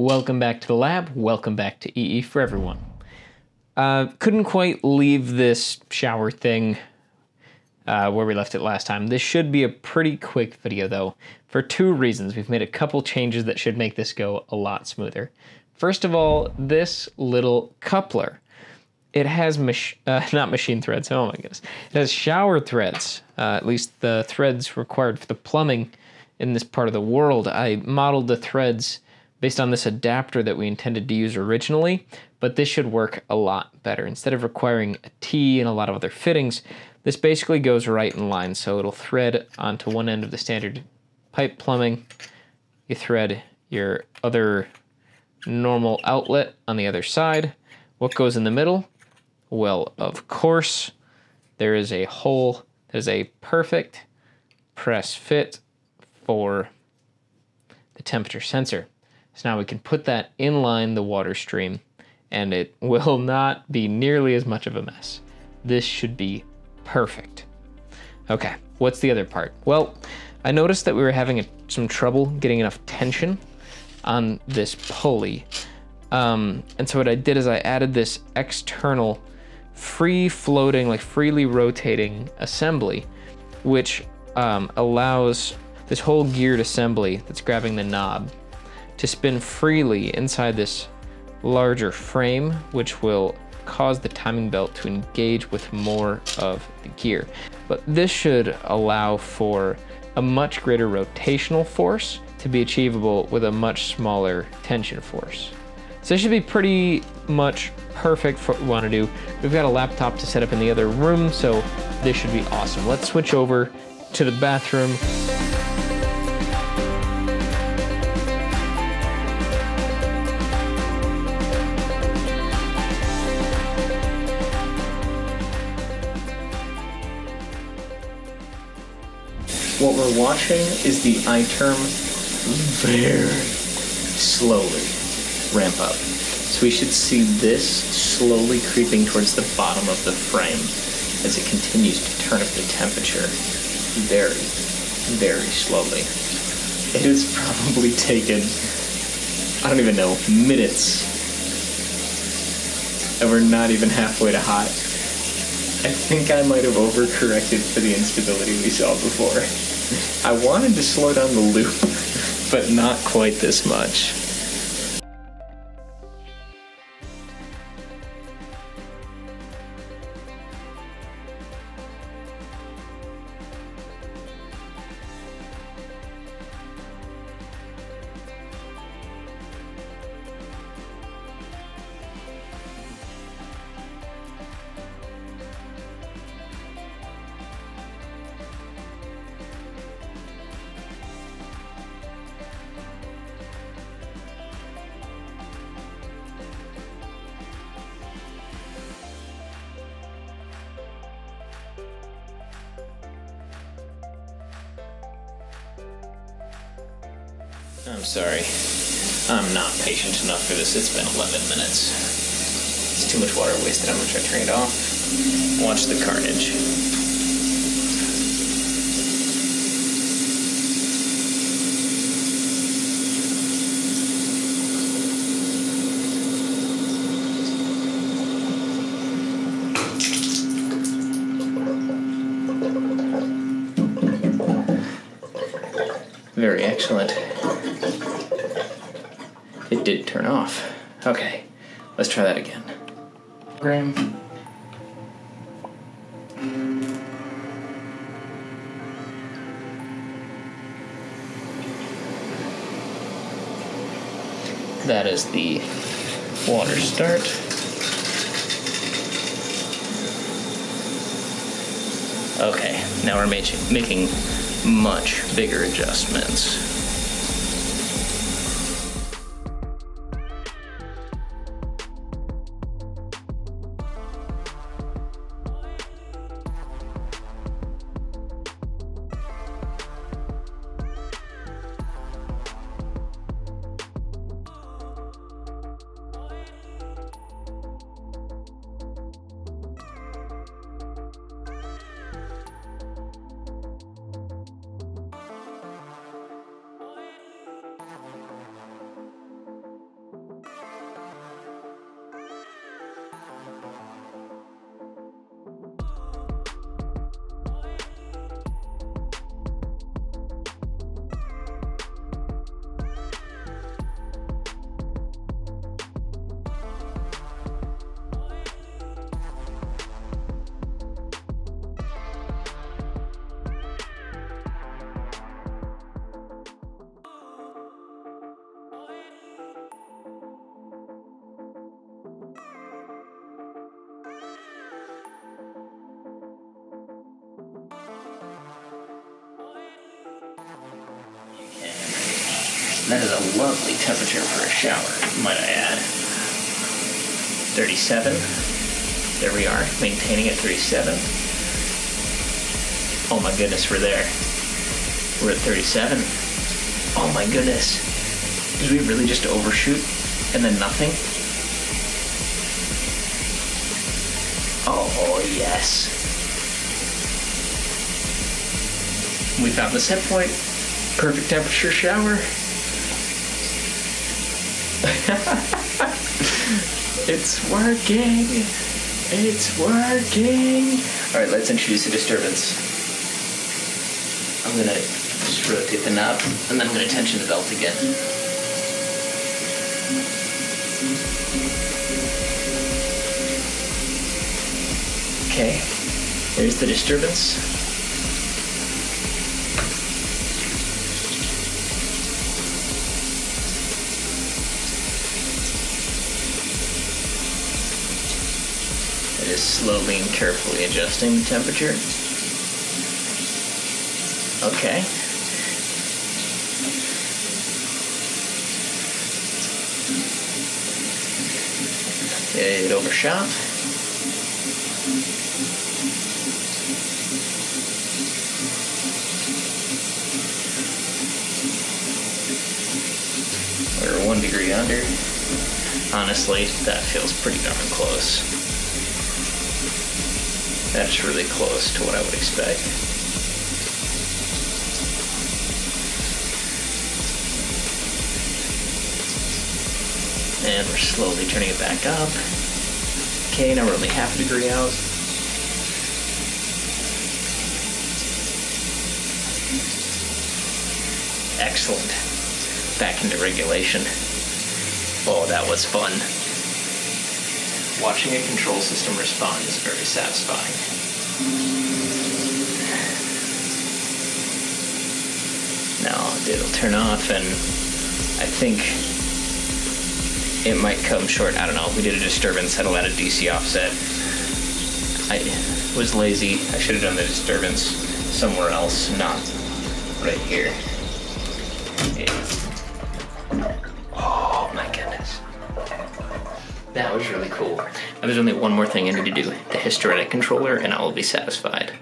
Welcome back to the lab. Welcome back to EE for everyone. Uh, couldn't quite leave this shower thing uh, where we left it last time. This should be a pretty quick video though, for two reasons. We've made a couple changes that should make this go a lot smoother. First of all, this little coupler. It has mach- uh, not machine threads. Oh my goodness, it has shower threads. Uh, at least the threads required for the plumbing in this part of the world. I modeled the threads based on this adapter that we intended to use originally, but this should work a lot better. Instead of requiring a T and a lot of other fittings, this basically goes right in line. So it'll thread onto one end of the standard pipe plumbing. You thread your other normal outlet on the other side. What goes in the middle? Well, of course, there is a hole that is a perfect press fit for the temperature sensor. So now we can put that in line the water stream and it will not be nearly as much of a mess. This should be perfect. Okay, what's the other part? Well, I noticed that we were having a, some trouble getting enough tension on this pulley. Um, and so what I did is I added this external free floating, like freely rotating assembly, which um, allows this whole geared assembly that's grabbing the knob to spin freely inside this larger frame, which will cause the timing belt to engage with more of the gear. But this should allow for a much greater rotational force to be achievable with a much smaller tension force. So this should be pretty much perfect for what we want to do. We've got a laptop to set up in the other room, so this should be awesome. Let's switch over to the bathroom What we're watching is the iTerm very slowly ramp up. So we should see this slowly creeping towards the bottom of the frame as it continues to turn up the temperature very, very slowly. It has probably taken, I don't even know, minutes. And we're not even halfway to hot. I think I might have overcorrected for the instability we saw before. I wanted to slow down the loop, but not quite this much. I'm sorry. I'm not patient enough for this. It's been 11 minutes. It's too much water wasted. I'm gonna try turning it off. Watch the carnage. Very excellent. Did turn off. Okay, let's try that again. Program. That is the water start. Okay, now we're making much bigger adjustments. That is a lovely temperature for a shower, might I add. 37. There we are, maintaining at 37. Oh my goodness, we're there. We're at 37. Oh my goodness. Did we really just overshoot and then nothing? Oh, yes. We found the set point. Perfect temperature shower. it's working. It's working. All right, let's introduce a disturbance. I'm gonna just rotate the knob, and then I'm gonna tension the belt again. Okay, there's the disturbance. Is slowly and carefully adjusting the temperature. Okay. It overshot. We're one degree under. Honestly, that feels pretty darn close. That's really close to what I would expect. And we're slowly turning it back up. Okay, now we're only half a degree out. Excellent. Back into regulation. Oh, that was fun. Watching a control system respond is very satisfying. Now it'll turn off, and I think it might come short. I don't know. We did a disturbance, had a lot of DC offset. I was lazy. I should have done the disturbance somewhere else, not right here. Yeah. Oh. That was really cool. There's only one more thing I need to do the hysteretic controller, and I will be satisfied.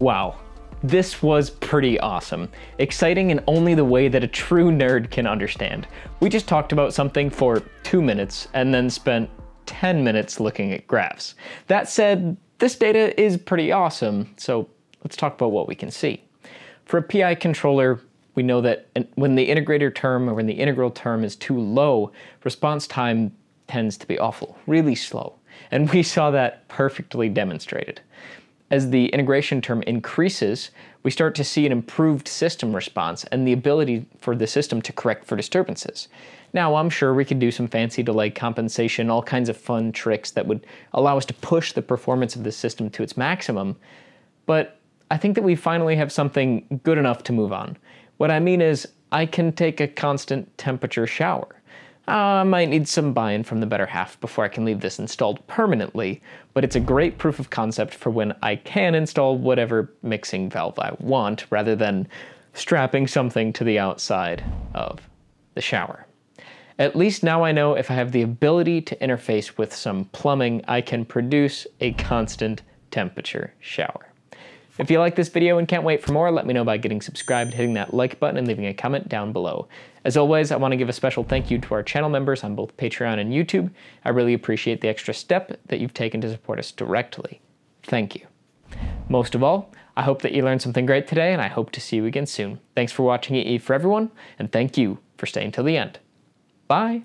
Wow, this was pretty awesome. Exciting in only the way that a true nerd can understand. We just talked about something for two minutes and then spent 10 minutes looking at graphs. That said, this data is pretty awesome, so let's talk about what we can see. For a PI controller, we know that when the integrator term or when the integral term is too low, response time tends to be awful, really slow. And we saw that perfectly demonstrated as the integration term increases, we start to see an improved system response and the ability for the system to correct for disturbances. Now, I'm sure we could do some fancy delay compensation, all kinds of fun tricks that would allow us to push the performance of the system to its maximum, but I think that we finally have something good enough to move on. What I mean is, I can take a constant temperature shower. Uh, I might need some buy-in from the better half before I can leave this installed permanently, but it's a great proof of concept for when I can install whatever mixing valve I want, rather than strapping something to the outside of the shower. At least now I know if I have the ability to interface with some plumbing, I can produce a constant temperature shower. If you like this video and can't wait for more, let me know by getting subscribed, hitting that like button, and leaving a comment down below. As always, I want to give a special thank you to our channel members on both Patreon and YouTube. I really appreciate the extra step that you've taken to support us directly. Thank you. Most of all, I hope that you learned something great today, and I hope to see you again soon. Thanks for watching EE for everyone, and thank you for staying till the end. Bye.